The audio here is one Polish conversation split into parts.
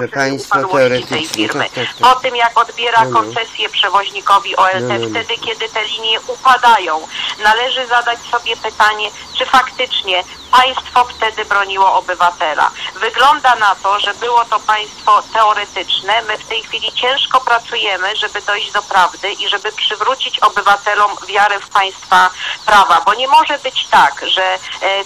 Że państwo tej firmy. tak, tak, tak. Po tym jak odbiera No, no. koncesję przewoźnikowi OLT, no. wtedy kiedy te linie upadają, należy zadać sobie pytanie, czy faktycznie państwo wtedy broniło obywatela. Wygląda na to, że było to państwo teoretyczne. My w tej chwili ciężko pracujemy, żeby dojść do prawdy i żeby przywrócić obywatelom wiarę w państwa prawa, bo nie może być tak, że e,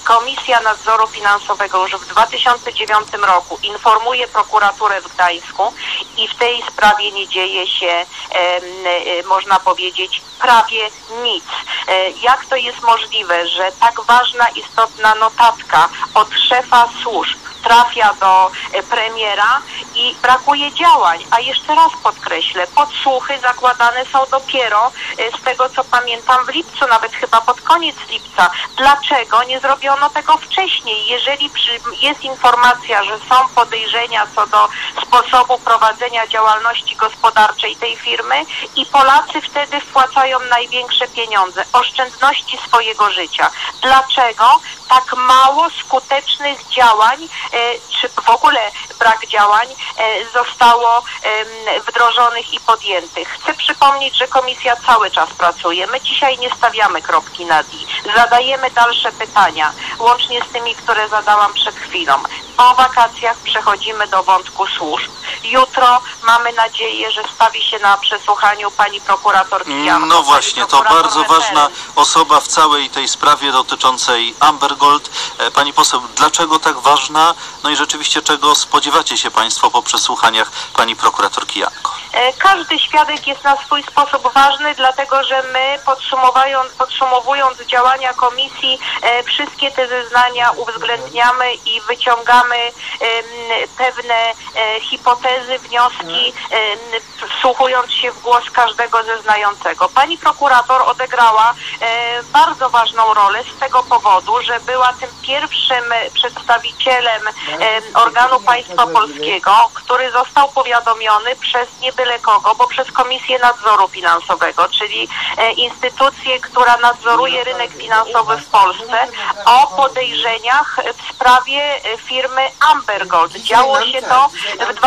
Komisja Nadzoru Finansowego już w 2009 roku informuje prokuraturę w Gdańsku i w tej sprawie nie dzieje się, e, można powiedzieć, prawie nic. E, Jak to jest możliwe, że tak ważna, istotna notatka od szefa służb trafia do e, premiera i brakuje działań. A jeszcze raz podkreślę, podsłuchy zakładane są dopiero e, z tego co pamiętam w lipcu, nawet chyba pod koniec lipca. Dlaczego nie zrobiono tego wcześniej? Jeżeli jest informacja, że są podejrzenia co do sposobu prowadzenia działalności gospodarczej tej firmy i Polacy wtedy wpłacają największe pieniądze, oszczędności swojego życia. Dlaczego tak mało skutecznych działań, e, czy w ogóle brak działań e, zostało wdrożonych i podjętych? Chcę przypomnieć, że komisja cały czas pracuje. My dzisiaj nie stawiamy kropki nad i. Zadajemy dalsze pytania, łącznie z tymi, które zadałam przed chwilą. Po wakacjach przechodzimy do wątku służb. Jutro mamy nadzieję, że stawi się na przesłuchaniu pani prokurator Kijanko. No właśnie, to bardzo ważna osoba w całej tej sprawie dotyczącej Amber Gold. E, Pani poseł, dlaczego tak ważna? No i rzeczywiście czego spodziewacie się Państwo po przesłuchaniach pani prokurator Kijanko? E, Każdy świadek jest na swój sposób ważny, dlatego że my podsumowując, podsumowując działania komisji, e, wszystkie te zeznania uwzględniamy i wyciągamy pewne e, hipotezy, wnioski, wsłuchując się w głos każdego zeznającego. Pani prokurator odegrała bardzo ważną rolę z tego powodu, że była tym pierwszym przedstawicielem em, organu państwa polskiego, który został powiadomiony przez nie byle kogo, bo przez Komisję Nadzoru Finansowego, czyli e, instytucję, która nadzoruje rynek finansowy w Polsce, o podejrzeniach w sprawie e, firmy Ambergold. Działo się to w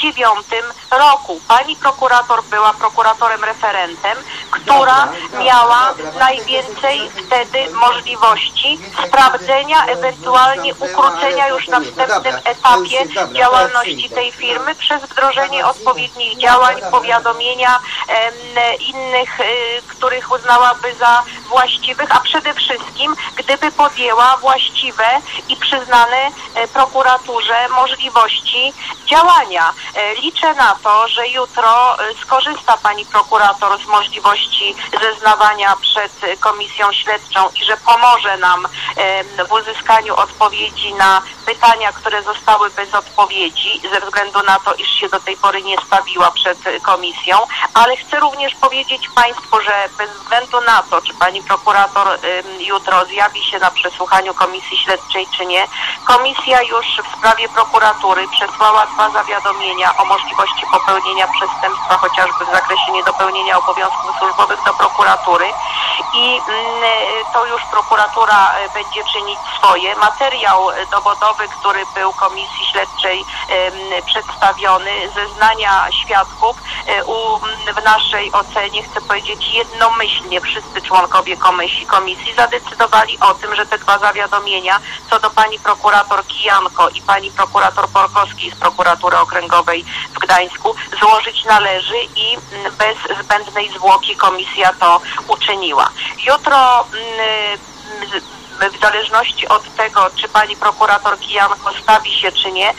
2009 roku. Pani prokurator była prokuratorem referentem, która miała najwięcej wtedy możliwości sprawdzenia, ewentualnie ukrócenia już na wstępnym etapie działalności tej firmy przez wdrożenie odpowiednich działań, powiadomienia innych, y, których uznałaby za właściwych, a przede wszystkim gdyby podjęła właściwe i przyznane e, prokuraturze możliwości działania. E, Liczę na to, że jutro e, skorzysta pani prokurator z możliwości zeznawania przed komisją śledczą i że pomoże nam w uzyskaniu odpowiedzi na pytania, które zostały bez odpowiedzi, ze względu na to, iż się do tej pory nie stawiła przed komisją, ale chcę również powiedzieć Państwu, że bez względu na to, czy pani prokurator jutro zjawi się na przesłuchaniu komisji śledczej, czy nie, komisja już w sprawie prokuratury przesłała dwa zawiadomienia o możliwości popełnienia przestępstwa, chociażby w zakresie niedopełnienia obowiązków służbowych do prokuratury. I mm, to już prokuratura e, będzie czynić swoje. Materiał e, dowodowy, który był komisji śledczej przedstawiony, zeznania świadków e, w naszej ocenie, chcę powiedzieć jednomyślnie wszyscy członkowie komisji, komisji zadecydowali o tym, że te dwa zawiadomienia co do pani prokurator Kijanko i pani prokurator Porkowskiej z prokuratury okręgowej w Gdańsku złożyć należy i bez zbędnej zwłoki komisja to uczyniła. Jutro w zależności od tego, czy pani prokurator Kijanko stawi się, czy nie,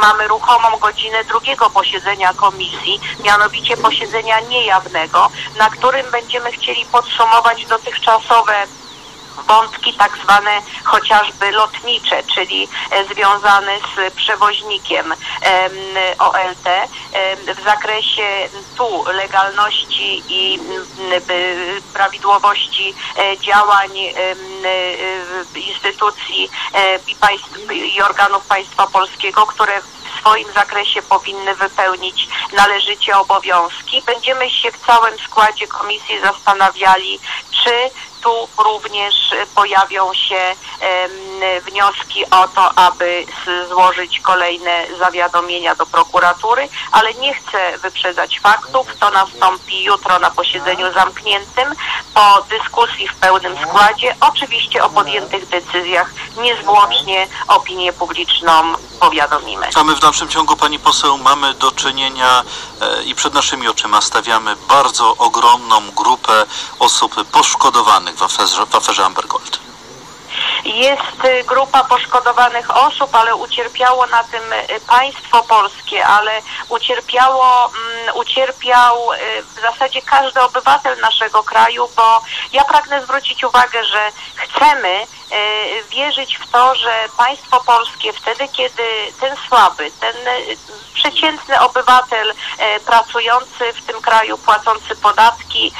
mamy ruchomą godzinę drugiego posiedzenia komisji, mianowicie posiedzenia niejawnego, na którym będziemy chcieli podsumować dotychczasowe wątki tak zwane chociażby lotnicze, czyli e, związane z przewoźnikiem em, OLT w zakresie tu legalności i prawidłowości e, działań e, instytucji i, państw, i organów państwa polskiego, które w swoim zakresie powinny wypełnić należycie obowiązki. Będziemy się w całym składzie komisji zastanawiali, czy tu również pojawią się wnioski o to, aby złożyć kolejne zawiadomienia do prokuratury, ale nie chcę wyprzedzać faktów. To nastąpi jutro na posiedzeniu zamkniętym po dyskusji w pełnym składzie. Oczywiście o podjętych decyzjach niezwłocznie opinię publiczną powiadomimy. A my w dalszym ciągu, pani poseł, mamy do czynienia e, i przed naszymi oczyma stawiamy bardzo ogromną grupę osób poszkodowanych w aferze, w aferze Amber Gold. Jest y, grupa poszkodowanych osób, ale ucierpiało na tym y, państwo polskie, ale ucierpiało, mm, ucierpiał y, w zasadzie każdy obywatel naszego kraju, bo ja pragnę zwrócić uwagę, że chcemy wierzyć w to, że państwo polskie wtedy, kiedy ten słaby, ten y, przeciętny obywatel e, pracujący w tym kraju, płacący podatki,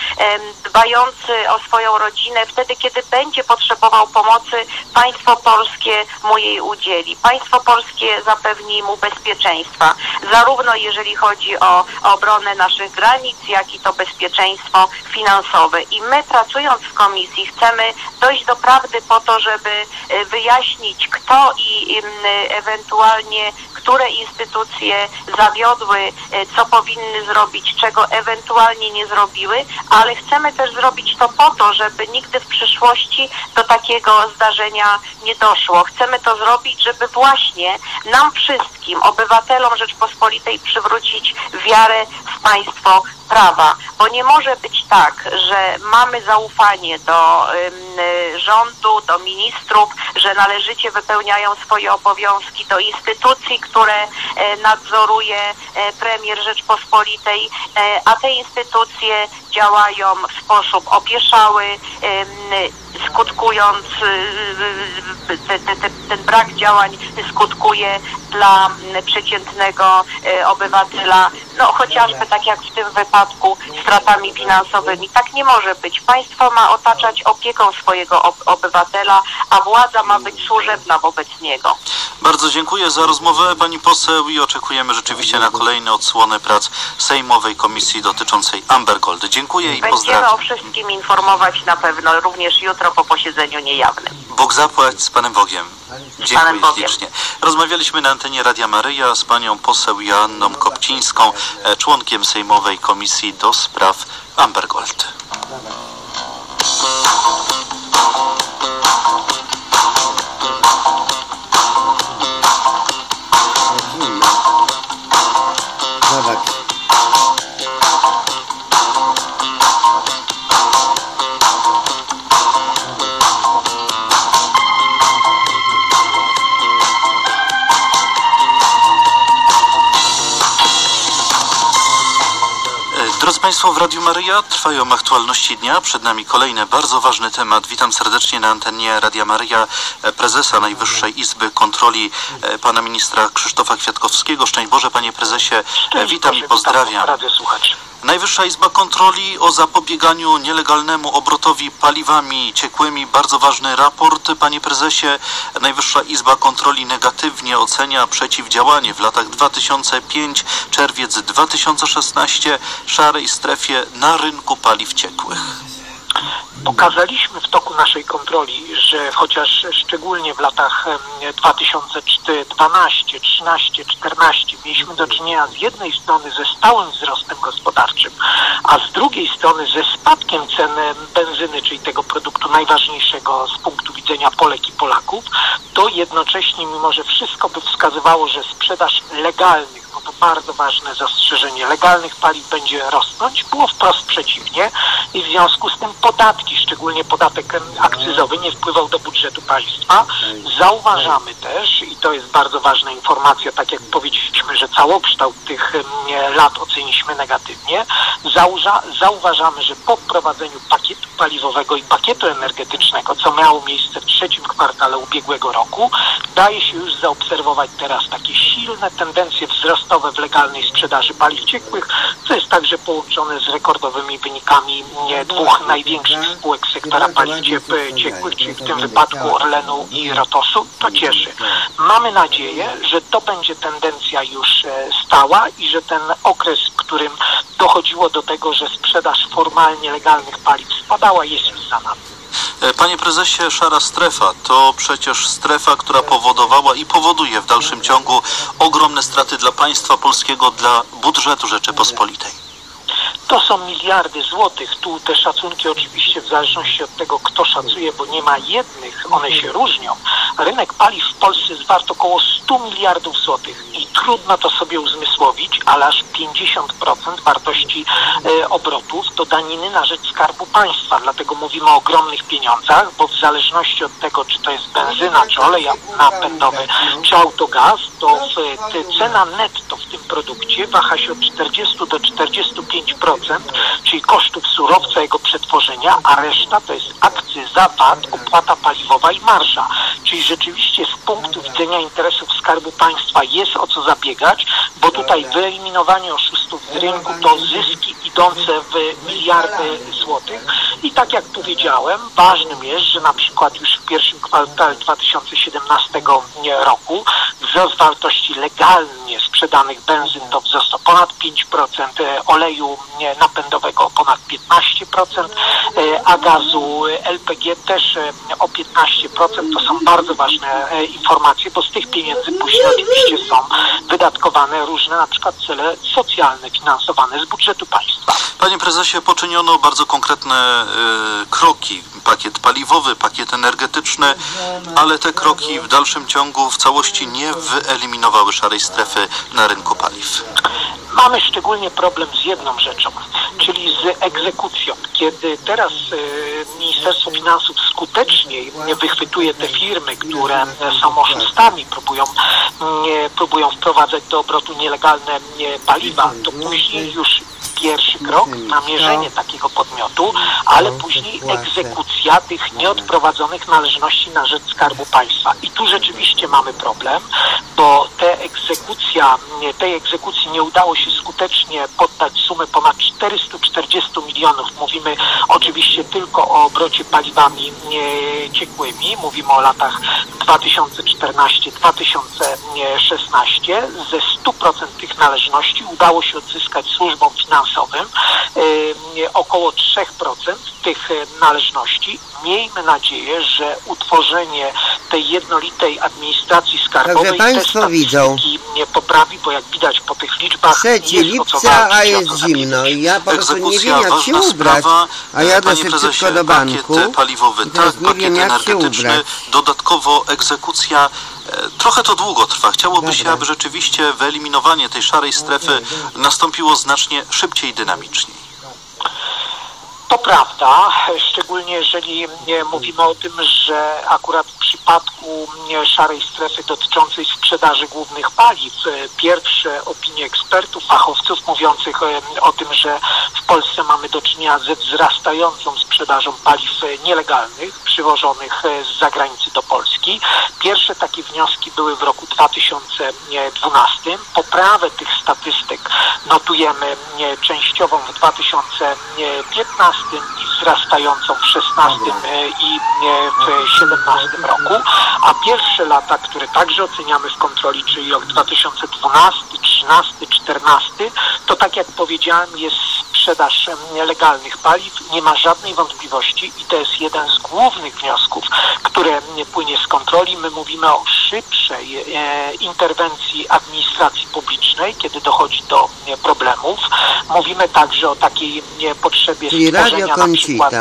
dbający o swoją rodzinę, wtedy, kiedy będzie potrzebował pomocy, państwo polskie mu jej udzieli. Państwo polskie zapewni mu bezpieczeństwa, zarówno jeżeli chodzi o obronę naszych granic, jak i to bezpieczeństwo finansowe. I my pracując w komisji chcemy dojść do prawdy po to, żeby e, wyjaśnić, kto i ewentualnie które instytucje zawiodły, e, co powinny zrobić, czego ewentualnie nie zrobiły, ale chcemy też zrobić to po to, żeby nigdy w przyszłości do takiego zdarzenia nie doszło. Chcemy to zrobić, żeby właśnie nam wszystkim, obywatelom Rzeczpospolitej przywrócić wiarę w państwo prawa, bo nie może być tak, że mamy zaufanie do y, rządu, do ministrów, że należycie wypełniają swoje obowiązki, do instytucji, które e, nadzoruje e, premier Rzeczpospolitej, e, a te instytucje działają w sposób opieszały, skutkując, te, te, te, ten brak działań skutkuje dla przeciętnego obywatela, no chociażby tak jak w tym wypadku stratami finansowymi. Tak nie może być. Państwo ma otaczać opieką swojego ob- obywatela, a władza ma być służebna wobec niego. Bardzo dziękuję za rozmowę pani poseł i oczekujemy rzeczywiście na kolejne odsłony prac Sejmowej Komisji dotyczącej Amber Gold. Dziękuję i Będziemy pozdrawiam. o wszystkim informować na pewno również jutro po posiedzeniu niejawnym. Bóg zapłać z Panem Bogiem. Dziękuję Panem Bogiem. ślicznie. Rozmawialiśmy na antenie Radia Maryja z panią poseł Joanną Kopcińską, członkiem Sejmowej Komisji do Spraw Amber Państwo, w Radiu Maryja trwają aktualności dnia. Przed nami kolejny bardzo ważny temat. Witam serdecznie na antenie Radia Maryja e, prezesa Najwyższej Izby Kontroli, e, pana ministra Krzysztofa Kwiatkowskiego. Szczęść Boże, panie prezesie. E, Witam i pozdrawiam. Najwyższa Izba Kontroli o zapobieganiu nielegalnemu obrotowi paliwami ciekłymi. Bardzo ważny raport, panie prezesie. Najwyższa Izba Kontroli negatywnie ocenia przeciwdziałanie w latach 2005, czerwiec 2016 szarej strefie na rynku paliw ciekłych. Pokazaliśmy w toku naszej kontroli, że chociaż szczególnie w latach em, 2012, 13, 14 mieliśmy do czynienia z jednej strony ze stałym wzrostem gospodarczym, a z drugiej strony ze spadkiem cen benzyny, czyli tego produktu najważniejszego z punktu widzenia Polek i Polaków, to jednocześnie, mimo że wszystko by wskazywało, że sprzedaż legalnych to bardzo ważne zastrzeżenie, legalnych paliw będzie rosnąć, było wprost przeciwnie i w związku z tym podatki, szczególnie podatek akcyzowy, nie wpływał do budżetu państwa. Zauważamy też, i to jest bardzo ważna informacja, tak jak powiedzieliśmy, że całokształt tych lat oceniliśmy negatywnie, Zauża, zauważamy, że po wprowadzeniu pakietu paliwowego i pakietu energetycznego, co miało miejsce w trzecim kwartale ubiegłego roku, daje się już zaobserwować teraz takie silne tendencje w legalnej sprzedaży paliw ciekłych, co jest także połączone z rekordowymi wynikami dwóch największych spółek sektora paliw ciekłych, czyli w tym wypadku Orlenu i Rotosu. To cieszy. Mamy nadzieję, że to będzie tendencja już e, stała i że ten okres, w którym dochodziło do tego, że sprzedaż formalnie legalnych paliw spadała, jest już za nami. E, Panie prezesie, szara strefa to przecież strefa, która powodowała i powoduje w dalszym ciągu ogromne straty dla państwa polskiego, dla budżetu Rzeczypospolitej. To są miliardy złotych. Tu te szacunki oczywiście w zależności od tego, kto szacuje, bo nie ma jednych, one się różnią. Rynek paliw w Polsce jest wart około 100 miliardów złotych i trudno to sobie uzmysłowić, ale aż 50% wartości e, obrotów to daniny na rzecz Skarbu Państwa. Dlatego mówimy o ogromnych pieniądzach, bo w zależności od tego, czy to jest benzyna, czy olej napędowy, czy autogaz, to w, te, cena netto w tym produkcie waha się od 40 do 45%, czyli kosztów surowca, jego przetworzenia, a reszta to jest akcyza, VAT, opłata paliwowa i marsza. Czyli rzeczywiście z punktu widzenia interesów Skarbu Państwa jest o co zabiegać, bo tutaj wyeliminowanie oszustów z rynku to zyski idące w miliardy złotych. I tak jak powiedziałem, ważnym jest, że na przykład już w pierwszym kwartale 2017 roku wzrost wartości legalnie sprzedanych benzyn to wzrost o ponad 5%, e, oleju e, napędowego o ponad 15%, e, a gazu LPG też o 15%. To są bardzo ważne informacje, bo z tych pieniędzy później oczywiście są wydatkowane różne na przykład cele socjalne finansowane z budżetu państwa. Panie prezesie, poczyniono bardzo konkretne e, kroki. Pakiet paliwowy, pakiet energetyczny, ale te kroki w dalszym ciągu w całości nie wyeliminowały szarej strefy na rynku paliw. Mamy szczególnie problem z jedną rzeczą, czyli z egzekucją. Kiedy teraz e, Ministerstwo Finansów skuteczniej wychwytuje te firmy, które są oszustami, próbują, nie, próbują wprowadzać do obrotu nielegalne nie, paliwa, to później już pierwszy krok, namierzenie takiego podmiotu, ale później egzekucja tych nieodprowadzonych należności na rzecz Skarbu Państwa. I tu rzeczywiście mamy problem, bo te egzekucja, tej egzekucji nie udało się skutecznie poddać sumy ponad 440 milionów. Mówimy oczywiście tylko o obrocie paliwami ciekłymi. Mówimy o latach 2014-2016. Ze 100% tych należności udało się odzyskać służbom finansowym y, około 3% tych należności. Miejmy nadzieję, że utworzenie tej jednolitej administracji skarbowej Także państwo te widzą. nie poprawi, bo jak widać po tych liczbach 3 jest o co lipca, walczyć a jest zimno i ja po prostu nie wiem jak się ważna ubrać, sprawa. a jadę szybciutko prezesie, do banku pakiet paliwowy, tak, nie wiem jak się energetyczny, ubrać. dodatkowo egzekucja. E, Trochę to długo trwa. Chciałoby się, aby rzeczywiście wyeliminowanie tej szarej strefy nastąpiło znacznie szybciej i dynamiczniej. To prawda, szczególnie jeżeli nie, mówimy o tym, że akurat w przypadku nie, szarej strefy dotyczącej sprzedaży głównych paliw, e, pierwsze opinie ekspertów, fachowców mówiących e, o tym, że w Polsce mamy do czynienia ze wzrastającą sprzedażą paliw e, nielegalnych, przywożonych e, z zagranicy do Polski. Pierwsze takie wnioski były w roku 2012. Poprawę tych statystyk notujemy częściową w 2015 i wzrastającą w 16 e, i e, w 17 roku, a pierwsze lata, które także oceniamy w kontroli, czyli rok 2012, 13, 14, to tak jak powiedziałem jest sprzedaż em, nielegalnych paliw, nie ma żadnej wątpliwości i to jest jeden z głównych wniosków, które nie płynie z kontroli. My mówimy o szybszej e, interwencji administracji publicznej, kiedy dochodzi do problemów. Mówimy także o takiej potrzebie Czyli stworzenia na przykład e,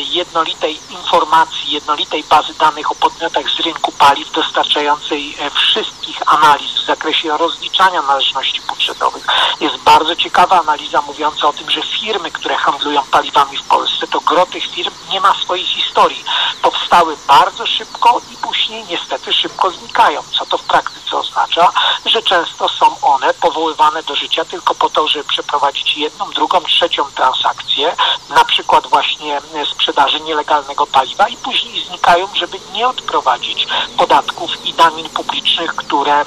jednolitej informacji, jednolitej bazy danych o podmiotach z rynku paliw dostarczającej e, wszystkich analiz w zakresie rozliczania należności budżetowych. Jest bardzo ciekawa analiza mówiąca o tym, że firmy, które handlują paliwami w Polsce, to gro tych firm nie ma swojej historii. Powstały bardzo szybko i później niestety szybko znikają, co to w praktyce oznacza, że często są one powoływane do życia tylko po to, żeby przeprowadzić jedną, drugą, trzecią transakcję, na przykład właśnie sprzedaży nielegalnego paliwa i później znikają, żeby nie odprowadzić podatków i danin publicznych, które e,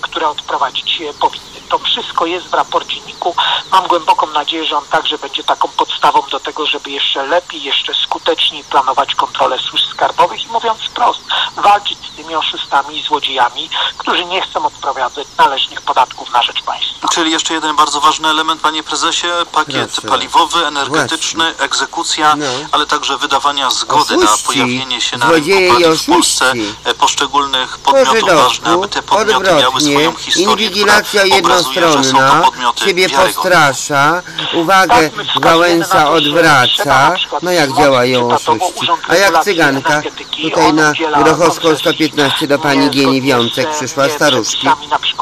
które odprowadzić powinny. To wszystko jest w raporcie NIK-u. Mam głęboką nadzieję, że on także będzie taką podstawą do tego, żeby jeszcze lepiej, jeszcze skuteczniej planować kontrolę służb skarbowych i mówiąc wprost, walczyć z tymi oszustami i złodziejami, którzy nie chcą odprowadzać należnych podatków na rzecz państwa. Czyli jeszcze jeden bardzo ważny element, panie prezesie, pakiet Proszę. paliwowy, energetyczny, egzekucja, No. ale także wydawania zgody na Oszuści, pojawienie się na złodzieje rynku paliw w Polsce e, poszczególnych Po podmiotów. żydowsku, Ważne, aby te podmioty miały odwrotnie, swoją historię, inwigilacja która obrazuje, że są to jednostronna, podmioty ciebie wiarygodne. postrasza, uwagę Wałęsa to, odwraca, no jak działają oszuści. A jak cyganka, tutaj na Grochowską koncesji, 115 do pani nie, Gieni Wiącek przyszła staruszki.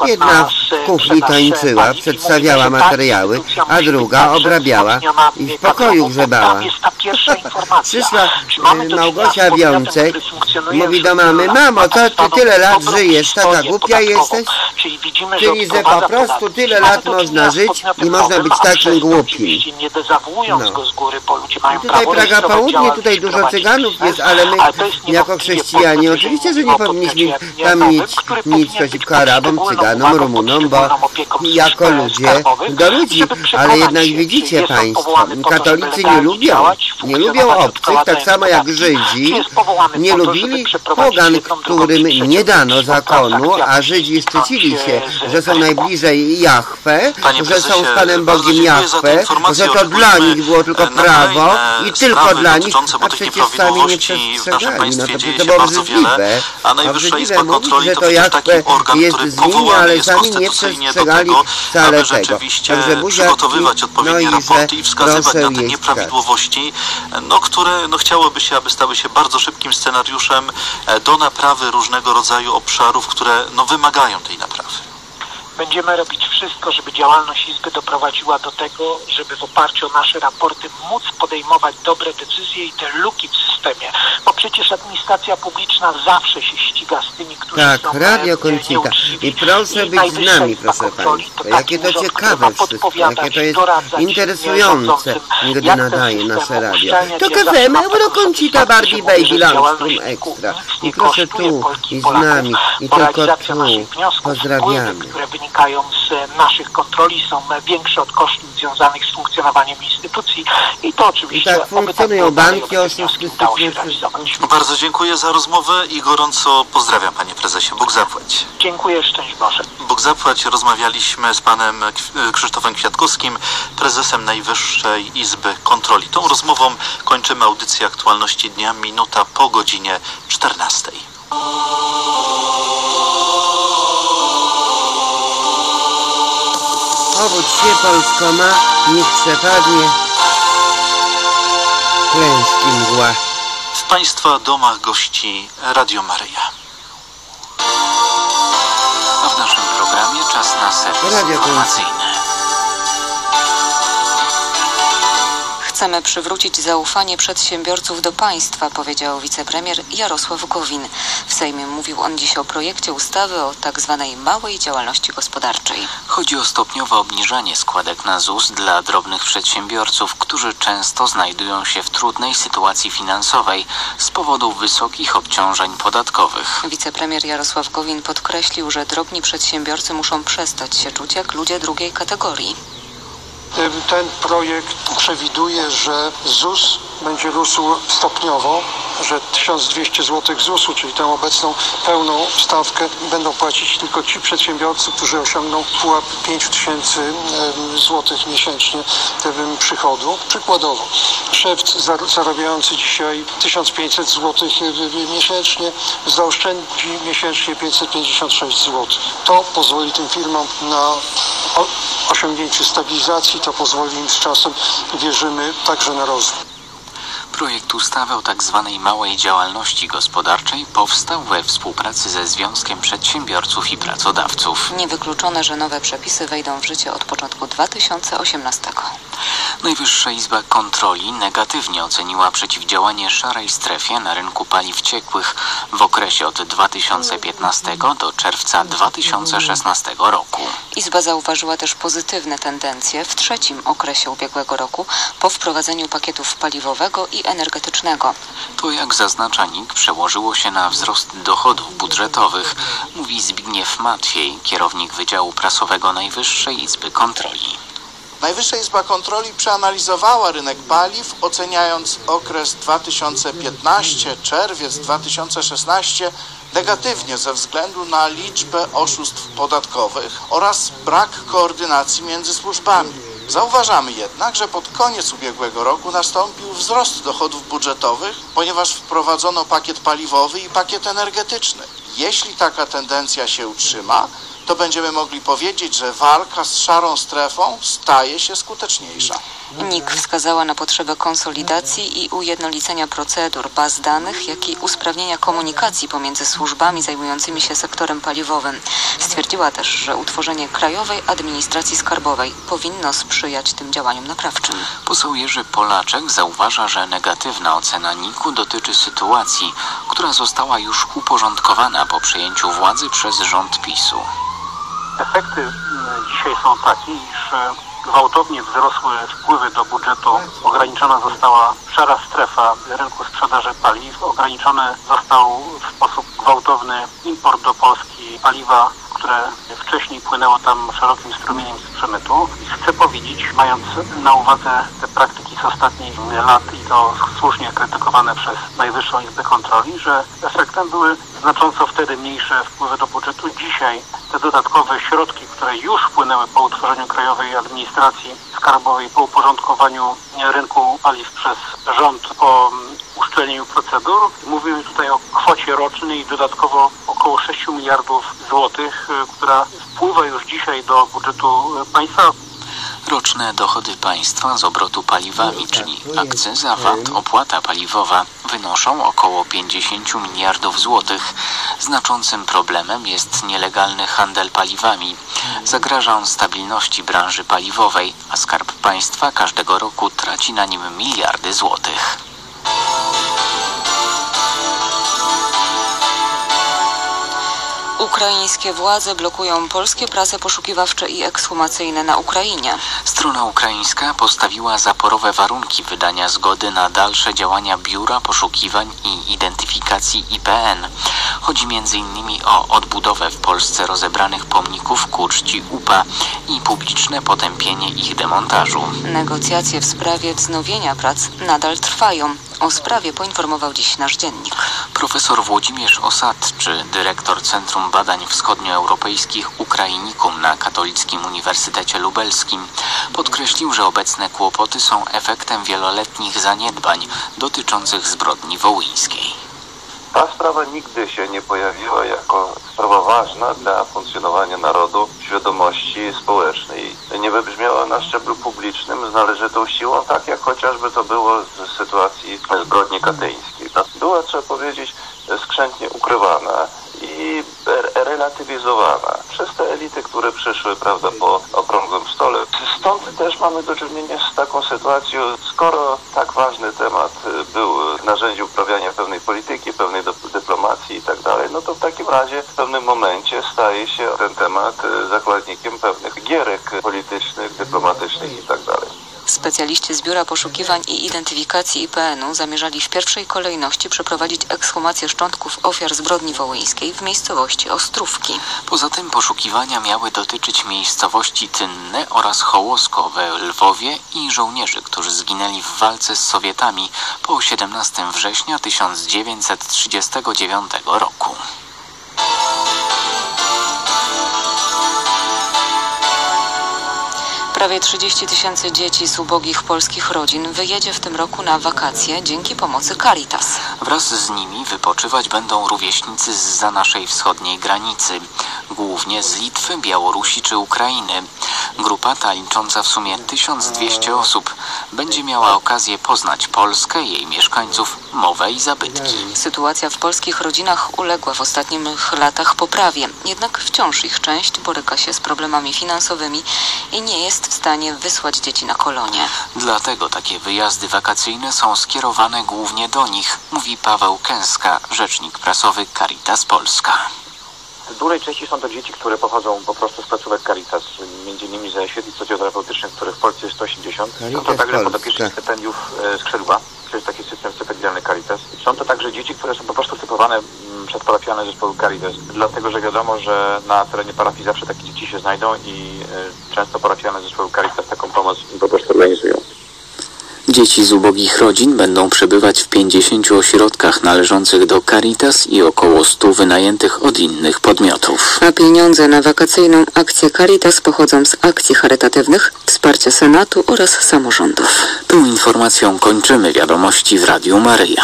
Jedna na w kuchni tańczyła, przedstawiała materiały, a druga obrabiała i w pokoju kadrowo, bo grzebała. Przyszła czynienia Małgosia Wiącek, mówi do mamy, mamo, ma co ty tyle lat żyjesz, taka głupia jesteś? Czyli widzimy, Czyli, że odprowadza po prostu podatki. tyle lat można żyć i można być takim głupim. nie No. go z góry, bo ludzie mają Tutaj prawo Praga Południe, tutaj dużo Cyganów biznes, jest, ale my jako chrześcijanie oczywiście, że nie powinniśmy tam nic, nic przeciwko Arabom, Cyganom, Rumunom, bo jako ludzie do ludzi, ale jednak widzicie Państwo, katolicy nie lubią, nie lubią obcych, tak samo jak Żydzi nie lubili pogan, którym nie dano zakonu, a Żydzi szczycili się, że są najbliżej Panie że są z Panem Bogiem informację. że to dla nich było tylko prawo i tylko dla nich, a przecież sami nie przestrzegali. No to, to było obrzydliwe. a Najwyższa Izba Kontroli że to organ, jest z nimi, ale sami nie przestrzegali wcale tego. rzeczywiście Także buziaki, przygotowywać odpowiednie no i że raporty i wskazywać proszę na te nieprawidłowości, no, które no, chciałoby się, aby stały się bardzo szybkim scenariuszem e, do naprawy różnego rodzaju obszarów, które no, wymagają tej naprawy. Będziemy robić wszystko, żeby działalność Izby doprowadziła do tego, żeby w oparciu o nasze raporty móc podejmować dobre decyzje i te luki w systemie. Bo przecież administracja publiczna zawsze się ściga z tymi, którzy Tak, są Radio e, Koncita. nieuczciwi. I proszę być z nami, proszę Państwa. Jakie to ciekawe wszystko, jakie to jest interesujące, gdy nadaje nasze radio. To KFM, ma Euro taką Koncita, satysfakcję, Barbie Baby Landstrom Extra. I proszę tu i z nami, i tylko tu. Pozdrawiamy. które wynikają z e, naszych kontroli są e, większe od kosztów związanych z funkcjonowaniem instytucji i to I oczywiście tak oby funkcjonują banki wszystko. realizować. Bardzo dziękuję za rozmowę i gorąco pozdrawiam Panie Prezesie. Bóg zapłać. Dziękuję, szczęść Boże. Bóg zapłać. Rozmawialiśmy z panem Krzysztofem Kwiatkowskim, prezesem Najwyższej Izby Kontroli. Tą rozmową kończymy audycję aktualności dnia, minuta po godzinie 14. Obudź się, Polsko ma, niech przepadnie klęski mgła. W Państwa domach gości Radio Maryja. A w naszym programie czas na serwis informacyjny. Chcemy przywrócić zaufanie przedsiębiorców do państwa, powiedział wicepremier Jarosław Gowin. W Sejmie mówił on dziś o projekcie ustawy o tak zwanej małej działalności gospodarczej. Chodzi o stopniowe obniżanie składek na ZUS dla drobnych przedsiębiorców, którzy często znajdują się w trudnej sytuacji finansowej z powodu wysokich obciążeń podatkowych. Wicepremier Jarosław Gowin podkreślił, że drobni przedsiębiorcy muszą przestać się czuć jak ludzie drugiej kategorii. Ten- projekt przewiduje, że ZUS będzie rósł stopniowo, że 1200 zł ZUS-u, czyli tę obecną pełną stawkę, będą płacić tylko ci przedsiębiorcy, którzy osiągną pułap 5000 zł miesięcznie przychodu. Przykładowo, zar- zarabiający dzisiaj 1500 zł miesięcznie zaoszczędzi miesięcznie 556 zł. To pozwoli tym firmom na osiągnięcie stabilizacji, to pozwoli im z czasem, wierzymy, także na rozwój. Projekt ustawy o tak zwanej małej działalności gospodarczej powstał we współpracy ze Związkiem Przedsiębiorców i Pracodawców. Niewykluczone, że nowe przepisy wejdą w życie od początku 2018. Najwyższa Izba Kontroli negatywnie oceniła przeciwdziałanie szarej strefie na rynku paliw ciekłych w okresie od 2015 do czerwca 2016 roku. Izba zauważyła też pozytywne tendencje w trzecim okresie ubiegłego roku po wprowadzeniu pakietów paliwowego i energetycznego. To jak zaznacza NIK przełożyło się na wzrost dochodów budżetowych, mówi Zbigniew Matwiej, kierownik Wydziału Prasowego Najwyższej Izby Kontroli. Najwyższa Izba Kontroli przeanalizowała rynek paliw, oceniając okres 2015, czerwiec 2016 negatywnie ze względu na liczbę oszustw podatkowych oraz brak koordynacji między służbami. Zauważamy jednak, że pod koniec ubiegłego roku nastąpił wzrost dochodów budżetowych, ponieważ wprowadzono pakiet paliwowy i pakiet energetyczny. Jeśli taka tendencja się utrzyma, to będziemy mogli powiedzieć, że walka z szarą strefą staje się skuteczniejsza. NIK wskazała na potrzebę konsolidacji i ujednolicenia procedur, baz danych, jak i usprawnienia komunikacji pomiędzy służbami zajmującymi się sektorem paliwowym. Stwierdziła też, że utworzenie Krajowej Administracji Skarbowej powinno sprzyjać tym działaniom naprawczym. Poseł Jerzy Polaczek zauważa, że negatywna ocena NIK-u dotyczy sytuacji, która została już uporządkowana po przejęciu władzy przez rząd PiSu. Efekty mm, dzisiaj są takie, iż gwałtownie wzrosły wpływy do budżetu, ograniczona została szara strefa rynku sprzedaży paliw, ograniczony został w sposób gwałtowny import do Polski paliwa, które wcześniej płynęło tam szerokim strumieniem z przemytu. I chcę powiedzieć, mając na uwadze te praktyki z ostatnich lat i to słusznie krytykowane przez Najwyższą Izbę Kontroli, że efektem były znacząco wtedy mniejsze wpływy do budżetu. Dzisiaj te dodatkowe środki, które już wpłynęły po utworzeniu Krajowej Administracji Skarbowej, po uporządkowaniu rynku paliw przez rząd, po uszczelnieniu procedur. Mówimy tutaj o kwocie rocznej dodatkowo około 6 miliardów złotych, y, która wpływa już dzisiaj do budżetu y, państwa. Roczne dochody państwa z obrotu paliwami, czyli akcyza, VAT, opłata paliwowa, wynoszą około 50 miliardów złotych. Znaczącym problemem jest nielegalny handel paliwami. Zagraża on stabilności branży paliwowej, a Skarb Państwa każdego roku traci na nim miliardy złotych. Ukraińskie władze blokują polskie prace poszukiwawcze i ekshumacyjne na Ukrainie. Strona ukraińska postawiła zaporowe warunki wydania zgody na dalsze działania Biura Poszukiwań i Identyfikacji IPN. Chodzi m.in. o odbudowę w Polsce rozebranych pomników ku czci UPA i publiczne potępienie ich demontażu. Negocjacje w sprawie wznowienia prac nadal trwają. O sprawie poinformował dziś nasz dziennik. Profesor Włodzimierz Osadczy, dyrektor Centrum Badań Wschodnioeuropejskich Ukrainikum na Katolickim Uniwersytecie Lubelskim, podkreślił, że obecne kłopoty są efektem wieloletnich zaniedbań dotyczących zbrodni wołyńskiej. Ta sprawa nigdy się nie pojawiła jako sprawa ważna dla funkcjonowania narodu świadomości społecznej. Nie wybrzmiała na szczeblu publicznym z należytą siłą, tak jak chociażby to było w sytuacji zbrodni katyńskiej. Była, trzeba powiedzieć, skrzętnie ukrywana i relatywizowana przez te elity, które przyszły, prawda, po okrągłym stole. Stąd też mamy do czynienia z taką sytuacją, skoro tak ważny temat był narzędziem uprawiania pewnej polityki, pewnej dyplomacji i tak dalej, no to w takim razie w pewnym momencie staje się ten temat zakładnikiem pewnych gierek politycznych, dyplomatycznych i tak dalej. Specjaliści z Biura Poszukiwań i Identyfikacji IPN-u zamierzali w pierwszej kolejności przeprowadzić ekshumację szczątków ofiar zbrodni wołyńskiej w miejscowości Ostrówki. Poza tym poszukiwania miały dotyczyć miejscowości Tynne oraz Hołosko we Lwowie i żołnierzy, którzy zginęli w walce z Sowietami po 17 września 1939 roku. Prawie 30 tysięcy dzieci z ubogich polskich rodzin wyjedzie w tym roku na wakacje dzięki pomocy Caritas. Wraz z nimi wypoczywać będą rówieśnicy z naszej wschodniej granicy, głównie z Litwy, Białorusi czy Ukrainy. Grupa ta, licząca w sumie 1200 osób, będzie miała okazję poznać Polskę, jej mieszkańców, mowę i zabytki. Sytuacja w polskich rodzinach uległa w ostatnich latach poprawie, jednak wciąż ich część boryka się z problemami finansowymi i nie jest w stanie wysłać dzieci na kolonie. Dlatego takie wyjazdy wakacyjne są skierowane głównie do nich, mówi Paweł Kęska, rzecznik prasowy Caritas Polska. W dużej części są to dzieci, które pochodzą po prostu z placówek Caritas, między innymi ze świetlic socjoterapeutycznych, których w Polsce jest 180. Są to także Polska. podopieczni stypendiów e, Skrzydła, to jest taki system stypendialny Caritas. Są to także dzieci, które są po prostu typowane mm, przez parafialne zespoły Caritas, dlatego że wiadomo, że na terenie parafii zawsze takie dzieci się znajdą i e, często parafialne zespoły Caritas taką pomoc po prostu organizują. Dzieci z ubogich rodzin będą przebywać w 50 ośrodkach należących do Caritas i około 100 wynajętych od innych podmiotów. A pieniądze na wakacyjną akcję Caritas pochodzą z akcji charytatywnych, wsparcia Senatu oraz samorządów. Tą informacją kończymy wiadomości w Radiu Maryja.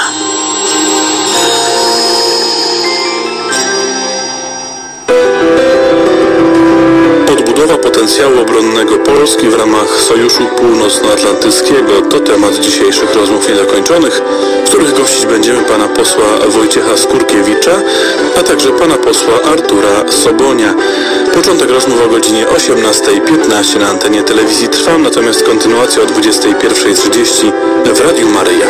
Odbudowa potencjału obronnego Polski w ramach Sojuszu Północnoatlantyckiego to temat dzisiejszych rozmów niedokończonych, w których gościć będziemy pana posła Wojciecha Skurkiewicza, a także pana posła Artura Sobonia. Początek rozmów o godzinie 18.15 na antenie telewizji Trwam, natomiast kontynuacja o 21.30 w Radiu Maryja.